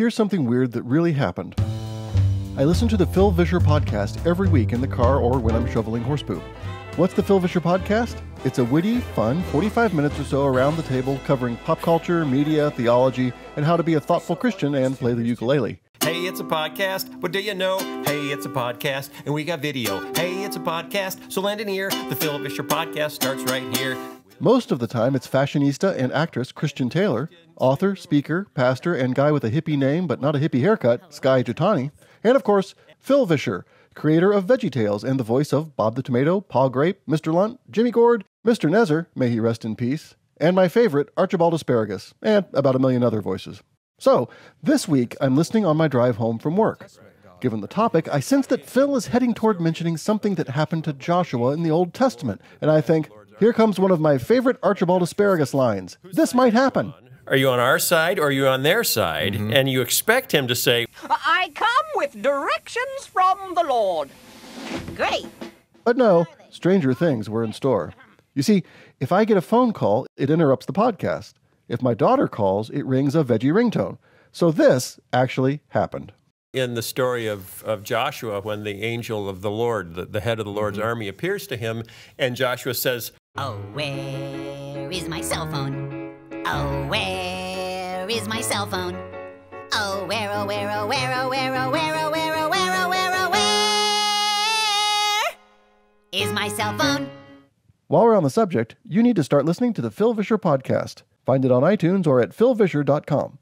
here's something weird that really happened. I listen to the Phil Vischer podcast every week in the car or when I'm shoveling horse poop. What's the Phil Vischer podcast? It's a witty, fun 45 minutes or so around the table covering pop culture, media, theology, and how to be a thoughtful Christian and play the ukulele. Hey, it's a podcast. What do you know? Hey, it's a podcast. And we got video. Hey, it's a podcast. So lend an ear. The Phil Vischer podcast starts right here. Most of the time, it's fashionista and actress Christian Taylor, author, speaker, pastor, and guy with a hippie name but not a hippie haircut, Skye Jethani, and of course, Phil Vischer, creator of VeggieTales and the voice of Bob the Tomato, Pa Grape, Mr. Lunt, Jimmy Gourd, Mr. Nezzer, may he rest in peace, and my favorite, Archibald Asparagus, and about a million other voices. So, this week, I'm listening on my drive home from work. Given the topic, I sense that Phil is heading toward mentioning something that happened to Joshua in the Old Testament, and I think, here comes one of my favorite Archibald Asparagus lines. This might happen. Are you on our side or are you on their side? Mm-hmm. And you expect him to say, I come with directions from the Lord. Great. But no, stranger things were in store. You see, if I get a phone call, it interrupts the podcast. If my daughter calls, it rings a veggie ringtone. So this actually happened. in the story of, of Joshua, when the angel of the Lord, the, the head of the Lord's mm-hmm. army, appears to him, and Joshua says, Oh, where is my cell phone? Oh, where is my cell phone? Oh, where, oh, where, oh, where, oh, where, oh, where, oh, where, oh, where, oh, where, oh, where is my cell phone? While we're on the subject, you need to start listening to the Phil Vischer podcast. Find it on iTunes or at philvischer.com.